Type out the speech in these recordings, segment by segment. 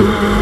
Yeah.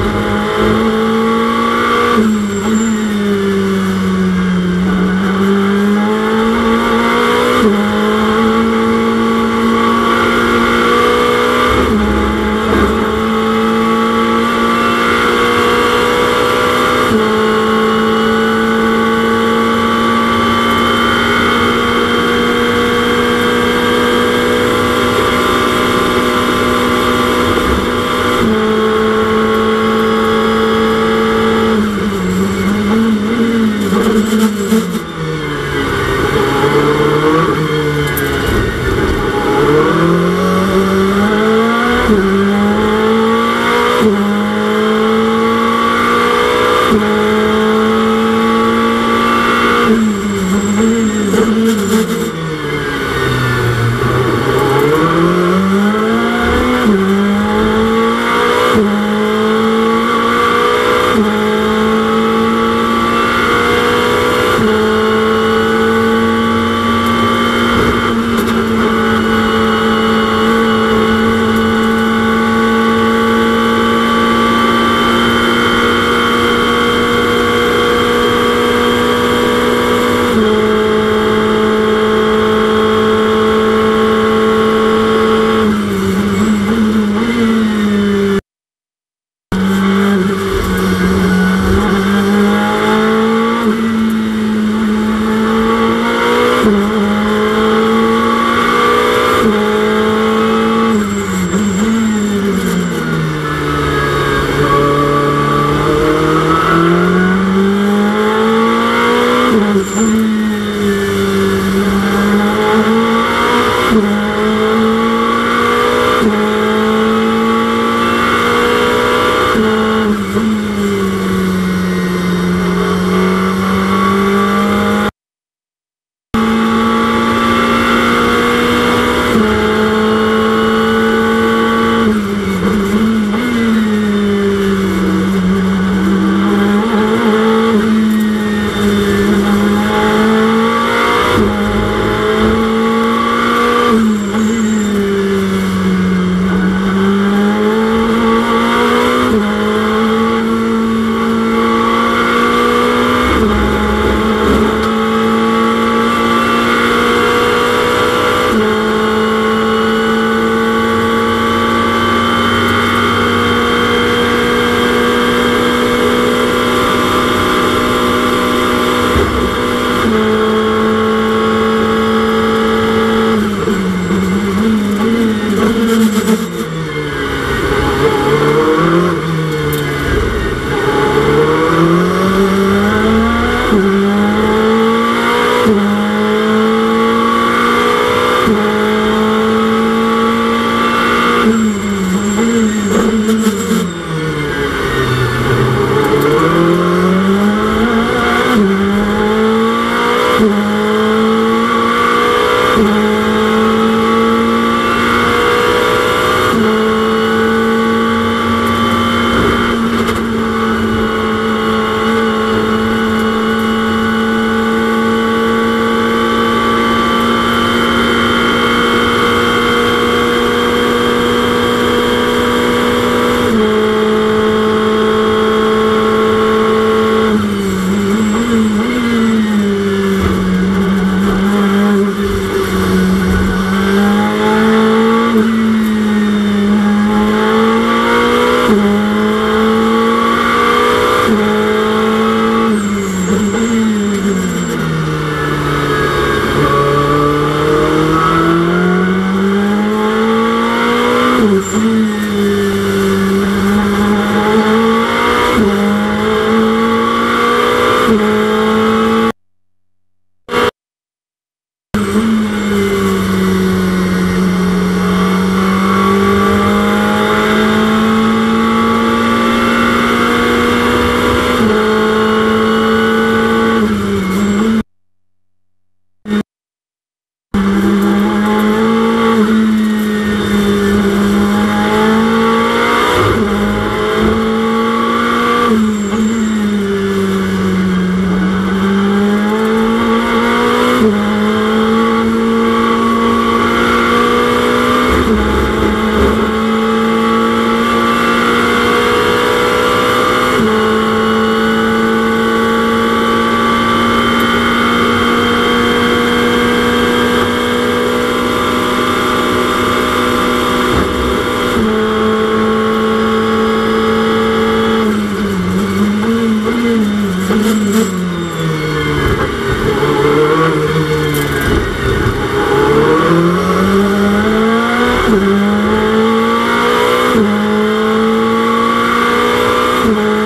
mm-hmm.